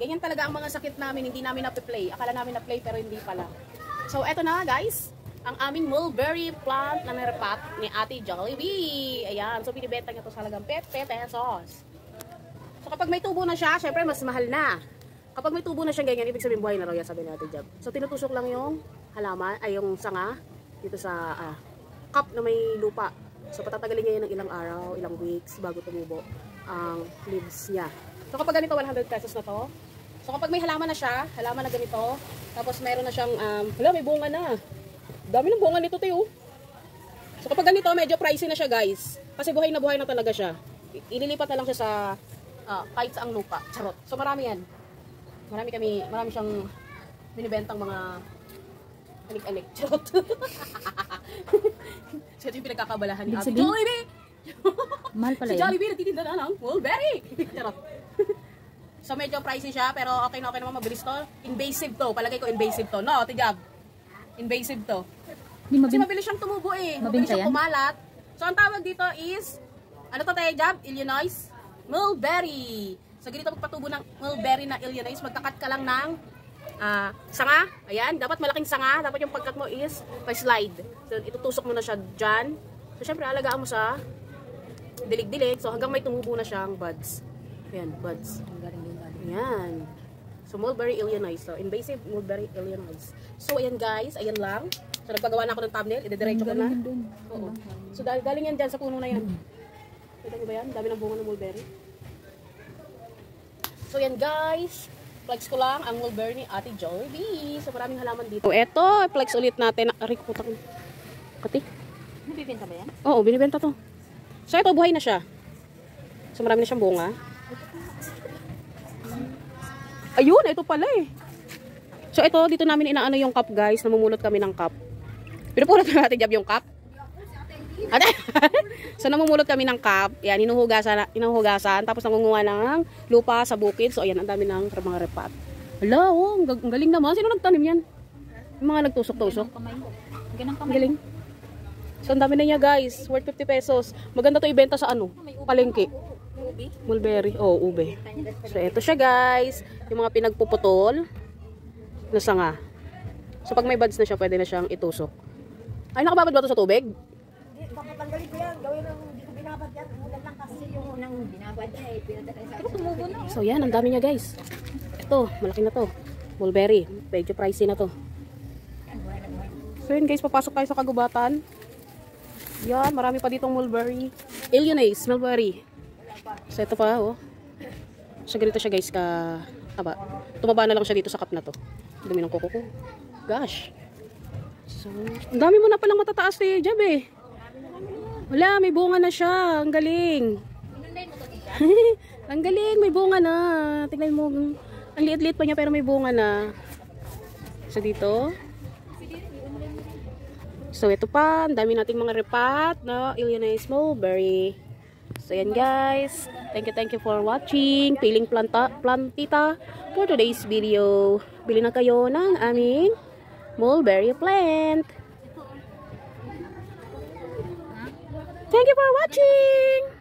Ganyan talaga ang mga sakit namin, hindi namin na-play. Akala namin na-play pero hindi pala. So, eto na guys, ang aming mulberry plant na narapat ni Ate Jollibee. Ayan, so binibenta niya to sa halagang 50 pesos. So, kapag may tubo na siya, syempre mas mahal na. Kapag may tubo na siya ganyan, ibig sabihin buhay na raw yan, sabi ni Ate Jab. So, tinutusok lang yung halaman, ay yung sanga, dito sa ah, cup na may lupa. So, patatagalin niya ng ilang araw, ilang weeks, bago tumubo ang leaves niya. So, kapag ganito, 100 pesos na to. So, kapag may halaman na siya, halaman na ganito, tapos meron na siyang, um, hala, may bunga na. Dami ng bunga nito, Teo. So, kapag ganito, medyo pricey na siya, guys. Kasi buhay na buhay na talaga siya. Ililipat na lang siya sa ah, kahit sa ang lupa. Charot. So, marami yan. Marami kami, marami siyang binibentang mga alik-alik. Charot. so, ito yung pinagkakabalahan ni sabihin- Jollibee. Mahal pala Si. Jollibee nagtitinda na ng mulberry. Charot. So medyo pricey siya pero okay na okay naman mabilis to. Invasive to. Palagay ko invasive to. No, tijab. Invasive to. Hindi Kasi mabilis siyang tumubo eh. Mabilis siyang yan? kumalat. So ang tawag dito is, ano to tayo jab? Illinois? Mulberry. So ganito magpatubo ng mulberry na Illinois. Magkakat ka lang ng ah, sanga. Ayan, dapat malaking sanga. Dapat yung pagkat mo is pa-slide. So itutusok mo na siya dyan. So syempre alagaan mo sa dilig-dilig. So hanggang may tumubo na siyang buds. Ayan, buds. Ayan. So, mulberry Illinois. So, invasive mulberry Illinois. So, ayan guys. Ayan lang. So, nagpagawa na ako ng thumbnail. Idediretso ko na. Oo. So, dahil galing yan dyan sa puno na yan. Kita niyo ba yan? Dami ng bunga ng mulberry. So, yan guys. Flex ko lang ang mulberry ni Ate Jollibee. So, maraming halaman dito. So, eto. Flex ulit natin. Aray, putang. Kati. Nabibenta ba yan? Oo, binibenta to. So, ito, buhay na siya. So, marami na siyang bunga. Ayun, ito pala eh. So, ito, dito namin inaano yung cup, guys. Namumulot kami ng cup. Pinupulot na natin, Jab, yung cup. At, so, namumulot kami ng cup. Yan, hinuhugasan, hinuhugasan. Tapos, nangunguha ng lupa sa bukid. So, ayan, ang dami ng mga repat. Hala, oh, ang galing naman. Sino nagtanim yan? Yung mga nagtusok-tusok. Ganang Ang kamay. galing. So, ang dami na niya, guys. Worth 50 pesos. Maganda to ibenta sa ano? Palengke. Ubi. Mulberry. Oh, ube. So, ito siya, guys. Yung mga pinagpuputol na sanga. So, pag may buds na siya, pwede na siyang itusok. Ay, nakababad ba ito sa tubig? Papatanggalin ko yan. Gawin ng hindi ko binabad yan. Ulan lang kasi yung unang binabad niya eh. Pinadala sa Tumubo na. So, yan. Ang dami niya, guys. Ito, malaki na to. Mulberry. Medyo pricey na to. So, yun, guys. Papasok tayo sa kagubatan. Yan. Marami pa ditong mulberry. Illinois. Mulberry. So, ito pa, oh. So, ganito siya, guys, ka taba. Tumaba na lang siya dito sa cup na to. Dumi ng kuko ko. Gosh. So, ang dami mo na palang matataas eh, Jab eh. Wala, may bunga na siya. Ang galing. ang galing, may bunga na. Tingnan mo, ang liit-liit pa niya pero may bunga na. So, dito. So, ito pa. Ang dami nating mga repat na Illinois mulberry. So, yan guys. Thank you, thank you for watching. Piling planta, plantita for today's video. Bili na kayo ng aming mulberry plant. Thank you for watching!